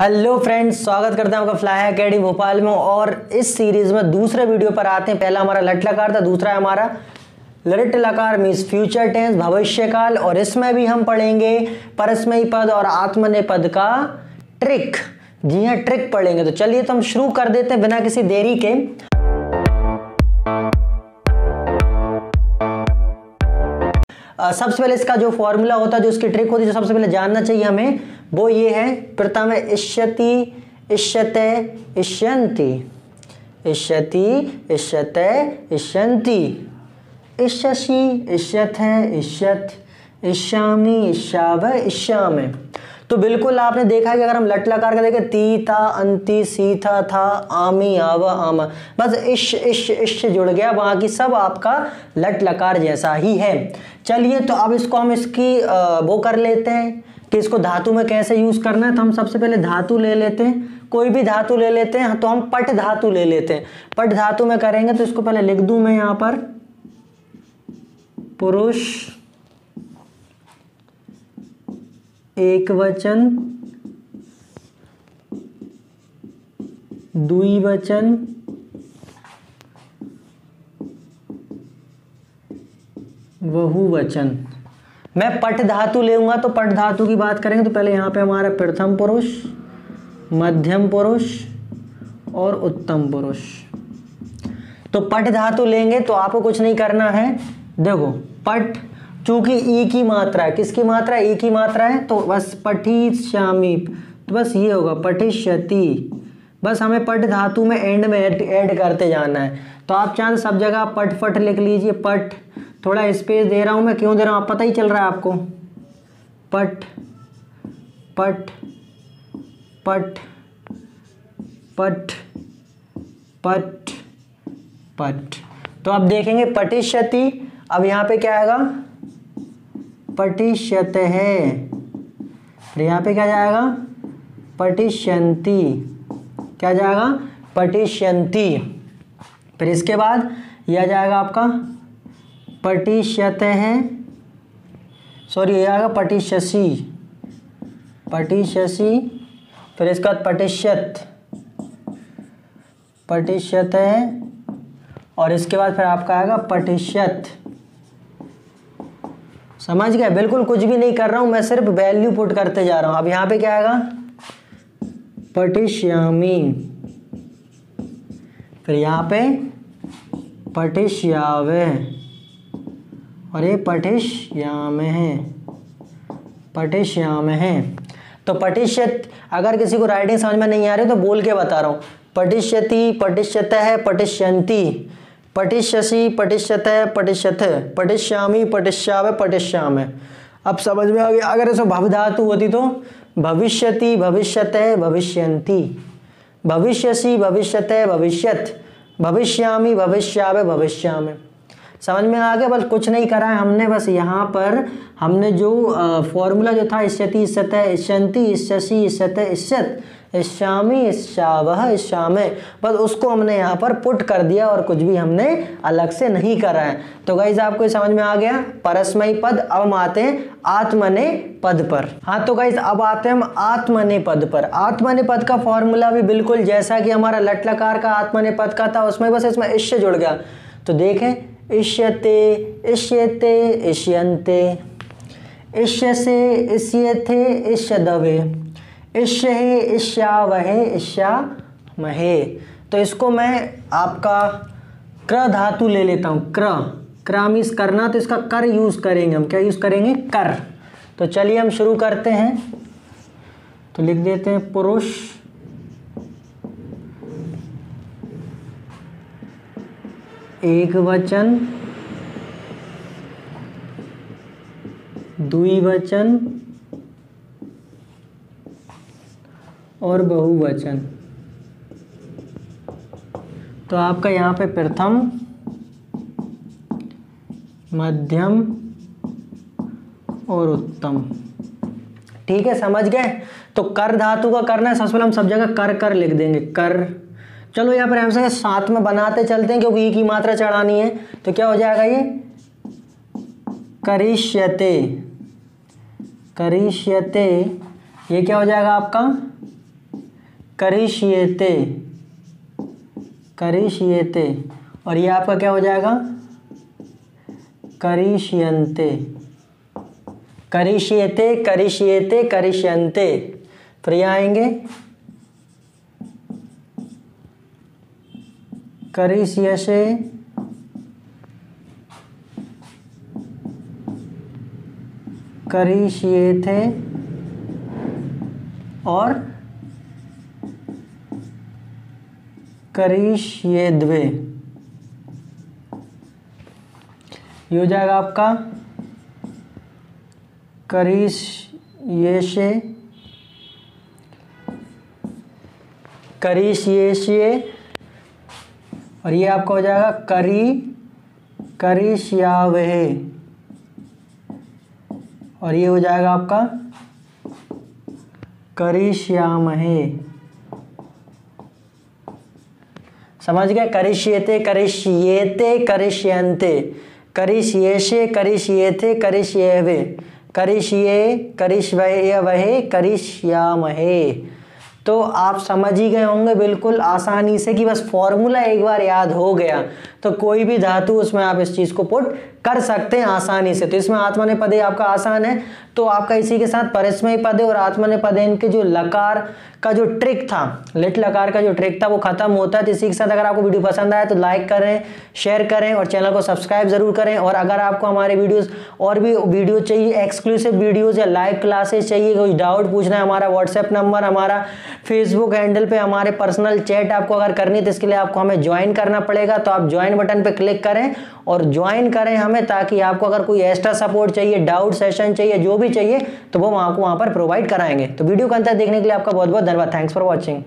Hello friends, स्वागत करते हैं आपका फ्लाई अकेडमी भोपाल में और इस सीरीज़ में दूसरे वीडियो पर आते हैं। पहला हमारा लट लकार था, दूसरा हमारा लट लकार, मीन्स फ्यूचर टेंस, भविष्यकाल, और इसमें भी हम पढ़ेंगे परस्मयी पद और आत्मनेपद का ट्रिक। जी हाँ ट्रिक पढ़ेंगे। तो चलिए तो हम शुरू कर देते हैं बिना किसी देरी के। सबसे पहले इसका जो फॉर्मूला होता है, जो इसकी ट्रिक होती है, जो सबसे पहले जानना चाहिए हमें, वो ये है, प्रथम है इश्यति इश्यत इष्यंति इश्यत इश्यंति इश्यसी इश्यत इश्यत है इष्यत। इश्यामी इश्याव इष्याम। तो बिल्कुल आपने देखा कि अगर हम लट लकार के देखें, ती था अंति सी, था था, आमी, आव, आम। बस इश इश इश जुड़ गया बाकी सब आपका लट लकार जैसा ही है। चलिए तो अब इसको हम इसकी वो कर लेते हैं कि इसको धातु में कैसे यूज़ करना है। तो हम सबसे पहले धातु ले लेते हैं। कोई भी धातु ले लेते हैं तो हम पट धातु ले लेते हैं। पट धातु में करेंगे तो इसको पहले लिख दूँ मैं यहाँ पर। पुरुष एक वचन द्विवचन, बहुवचन। मैं पट धातु लेऊँगा तो पट धातु की बात करेंगे तो पहले यहाँ पे हमारा प्रथम पुरुष, मध्यम पुरुष और उत्तम पुरुष। तो पट धातु लेंगे तो आपको कुछ नहीं करना है। देखो, पट चूँकि ई की मात्रा है। किसकी मात्रा ई की मात्रा है तो बस पठी श्यामी तो बस ये होगा, पठिष्यति। बस हमें पट धातु में एंड में ऐड करते जाना है। तो आप चाँद सब जगह पट फट लिख लीजिए, पट। थोड़ा स्पेस दे रहा हूँ मैं, क्यों दे रहा हूँ? पता ही चल रहा है आपको। पट पट पट पट पट पट। तो आप देखेंगे पटिष्यति अब यहाँ पे क्या आएगा? पटिष्यत है फिर यहाँ पे क्या जाएगा? पटिष्यंती क्या जाएगा? पटिष्यंती फिर इसके बाद यह जाएगा आपका पटिष्यत है सॉरी, यह आएगा पटिष्यसी पटिष्यसी फिर इसका पटिष्यत पटिष्यत है और इसके बाद फिर आपका आएगा पटिष्यत समझ गए? बिल्कुल कुछ भी नहीं कर रहा हूँ, मैं सिर्फ़ वैल्यू पुट करते जा रहा हूँ। अब यहाँ पे क्या आएगा? पटिश्यामी। फिर यहाँ पे पटिश्यावे। और ये पटिश्याम है। पटिश्याम है। तो पटिष्यत, अगर किसी को राइटिंग समझ में नहीं आ रही तो बोल के बता रहा हूँ। पटिष्यति, पटिष्यत है पटिष्यंती पटिष्यसी पटिष्यत पटिष्यथ पटिष्यामी पटिष्याव पटिष्याम अब समझ में आ गया, अगर इसमें भव धातु होती तो भविष्यति, भविष्यत भविष्यंती भविष्यसी, भविष्यत भविष्यत। भविष्यामी, भविष्याव, भविष्याम। समझ में आ गया, बस कुछ नहीं करा है हमने, बस यहाँ पर हमने जो फॉर्मूला जो था, इष्यति, इष्यत इष्यंती इष्यसी, इष्यत इष्यत इश्यामी इश्यावह इश्यामे बस उसको हमने यहाँ पर पुट कर दिया और कुछ भी हमने अलग से नहीं करा है। तो गाइज़ आपको समझ में आ गया? परस्मयी पद, अब हम आते हैं आत्मने पद पर। हाँ तो गाइज़ अब आते हैं हम आत्मने पद पर। आत्मने पद का फॉर्मूला भी बिल्कुल जैसा कि हमारा लटलकार का आत्मने पद का था, उसमें बस इसमें इश्य जुड़ गया। तो देखें इष्यते इष्यते इष्यंते इष्यसे इष्यथे इष्यदवे इश्य है इश्या वहे इश्या महे। तो इसको मैं आपका क्र धातु ले लेता हूँ क्र क्र मीस करना तो इसका कर यूज़ करेंगे हम। क्या यूज़ करेंगे? कर। तो चलिए हम शुरू करते हैं। तो लिख देते हैं, पुरुष। एक वचन। द्विवचन और बहुवचन। तो आपका यहाँ पे प्रथम, मध्यम और उत्तम। ठीक है, समझ गए? तो कर धातु का करना है, सबसे पहले हम सब जगह कर कर लिख देंगे, कर। चलो यहाँ पर हम साथ में बनाते चलते हैं, क्योंकि ई की मात्रा चढ़ानी है तो क्या हो जाएगा ये? करिष्यते। करिष्यते, ये क्या हो जाएगा आपका? करिशियते करिशियते और ये आपका क्या हो जाएगा? करिशियंते करिशियते करिशियते करिशियंते फिर यहाँ आएँगे। करिशियसे थे और करिशियद्वे ये हो जाएगा आपका करिश ये करिशिये और ये आपका हो जाएगा करी करीश या वह और ये हो जाएगा आपका करिश्यामहे समझ गए? करिष्यते करिष्येते करिष्यन्ते। करिष्येशे करिष्येथे करिष्येवे। करिष्ये करिष्वये वहे करिष्यामहे। तो आप समझ ही गए होंगे बिल्कुल आसानी से कि बस फॉर्मूला एक बार याद हो गया। तो कोई भी धातु उसमें आप इस चीज़ को पुट कर सकते हैं आसानी से। तो इसमें आत्मने पदे आपका आसान है। तो आपका इसी के साथ परिस्मय पदे और आत्मने पदे, इनके जो लकार का जो ट्रिक था, लिट लकार का जो ट्रिक था, वो खत्म होता है। तो इसी के साथ अगर आपको वीडियो पसंद आया तो लाइक करें शेयर करें और चैनल को सब्सक्राइब ज़रूर करें। और अगर आपको हमारे वीडियोस और भी वीडियो चाहिए एक्सक्लूसिव वीडियोज़ या लाइव क्लासेस चाहिए, कोई डाउट पूछना है, हमारा व्हाट्सएप नंबर हमारा फेसबुक हैंडल पे हमारे पर्सनल चैट आपको अगर करनी तो इसके लिए आपको हमें ज्वाइन करना पड़ेगा। तो आप ज्वाइन बटन पे क्लिक करें और ज्वाइन करें हमें ताकि आपको अगर कोई एक्स्ट्रा सपोर्ट चाहिए डाउट सेशन चाहिए, जो भी चाहिए तो वो हम आपको वहाँ पर प्रोवाइड कराएँगे। तो वीडियो को अंतर देखने के लिए आपका बहुत बहुत धन्यवाद। Thanks for watching